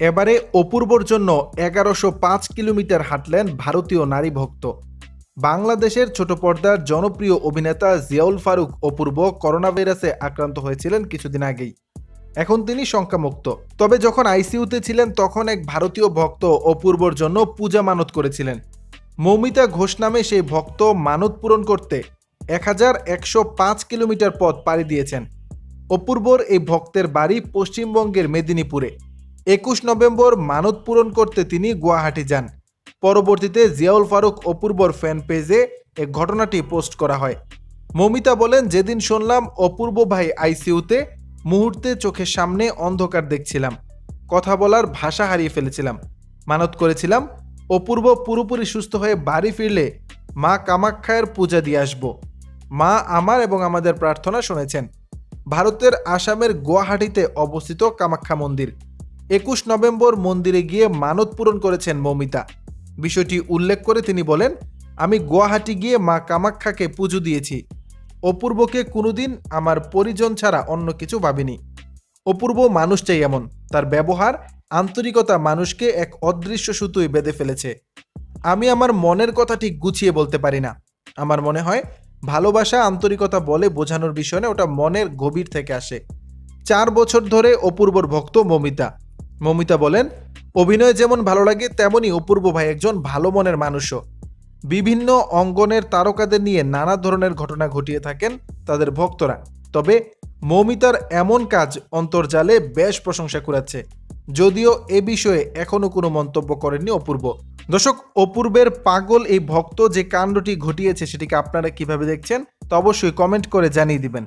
এবারে অপূর্বর জন্য এগারোশো পাঁচ কিলোমিটার হাঁটলেন ভারতীয় নারী ভক্ত। বাংলাদেশের ছোট পর্দার জনপ্রিয় অভিনেতা জিয়াউল ফারুক অপূর্ব করোনা ভাইরাসে আক্রান্ত হয়েছিলেন কিছুদিন আগেই। এখন তিনি শঙ্কামুক্ত। তবে যখন আইসিইউতে ছিলেন, তখন এক ভারতীয় ভক্ত অপূর্বর জন্য পূজা মানত করেছিলেন। মৌমিতা ঘোষ নামে সেই ভক্ত মানত পূরণ করতে এক হাজার একশো পাঁচ কিলোমিটার পথ পাড়ি দিয়েছেন। অপূর্বর এই ভক্তের বাড়ি পশ্চিমবঙ্গের মেদিনীপুরে। একুশ নভেম্বর মানত পূরণ করতে তিনি গুয়াহাটি যান। পরবর্তীতে জিয়াউল ফারুক অপূর্বর ফ্যান পেজে এ ঘটনাটি পোস্ট করা হয়। মমিতা বলেন, যেদিন শুনলাম অপূর্ব ভাই আইসিইউতে মুহূর্তে চোখের সামনে অন্ধকার দেখছিলাম। কথা বলার ভাষা হারিয়ে ফেলেছিলাম। মানত করেছিলাম, অপূর্ব পুরোপুরি সুস্থ হয়ে বাড়ি ফিরলে মা কামাখ্যায়ের পূজা দিয়ে আসব। মা আমার এবং আমাদের প্রার্থনা শুনেছেন। ভারতের আসামের গুয়াহাটিতে অবস্থিত কামাখ্যা মন্দির। একুশ নভেম্বর মন্দিরে গিয়ে মানত পূরণ করেছেন মৌমিতা। বিষয়টি উল্লেখ করে তিনি বলেন, আমি গুয়াহাটি গিয়ে মা কামাখ্যাকে পুজো দিয়েছি। অপূর্বকে কোনোদিন আমার পরিজন ছাড়া অন্য কিছু ভাবিনি। অপূর্ব মানুষটাই এমন। তার ব্যবহার আন্তরিকতা মানুষকে এক অদৃশ্য সুতোয় বেঁধে ফেলেছে। আমি আমার মনের কথা ঠিক গুছিয়ে বলতে পারি না। আমার মনে হয়, ভালোবাসা আন্তরিকতা বলে বোঝানোর বিষয় ওটা মনের গভীর থেকে আসে। চার বছর ধরে অপূর্বর ভক্ত মমিতা। মমিতা বলেন, অভিনয় যেমন ভালো লাগে তেমনই অপূর্ব ভাই একজন ভালো মনের মানুষও। বিভিন্ন অঙ্গনের তারকাদের নিয়ে নানা ধরনের ঘটনা ঘটিয়ে থাকেন তাদের ভক্তরা। তবে মৌমিতার এমন কাজ অন্তর্জালে বেশ প্রশংসা কুড়াচ্ছে। যদিও এ বিষয়ে এখনও কোনো মন্তব্য করেননি অপূর্ব। দর্শক, অপূর্বের পাগল এই ভক্ত যে কাণ্ডটি ঘটিয়েছে সেটিকে আপনারা কীভাবে দেখছেন তা অবশ্যই কমেন্ট করে জানিয়ে দিবেন।